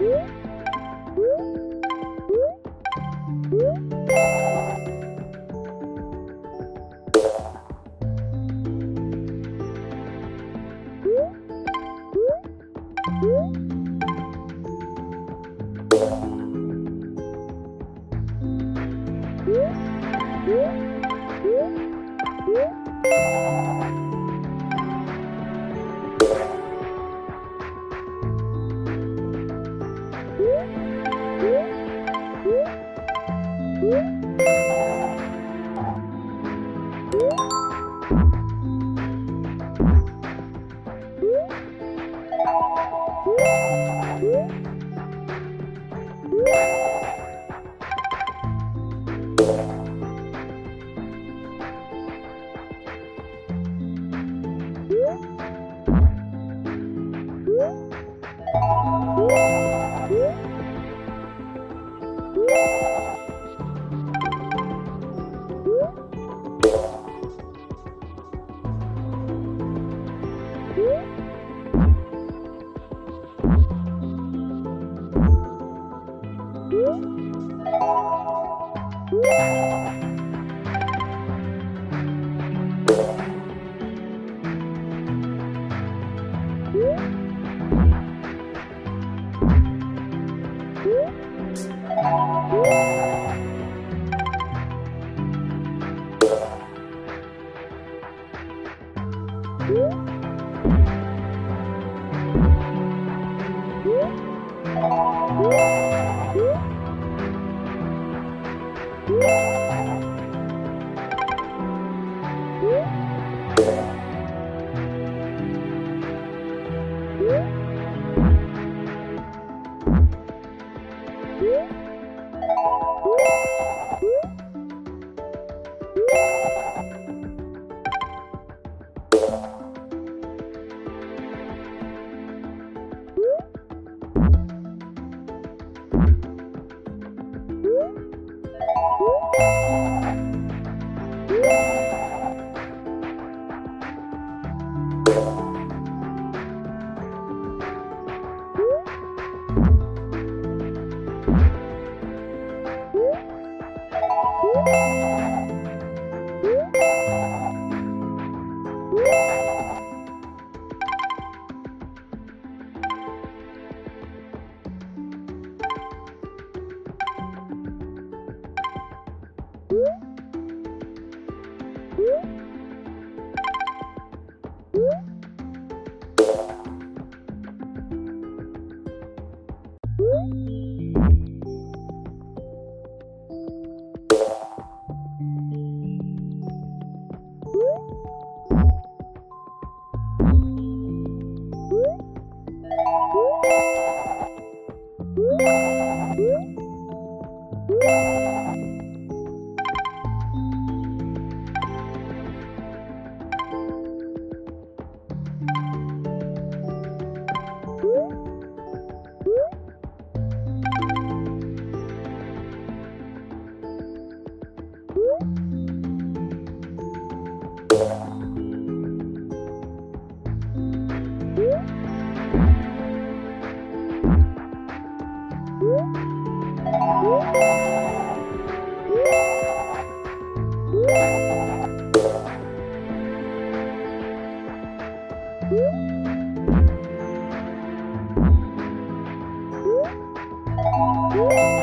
Woo! Woo! you.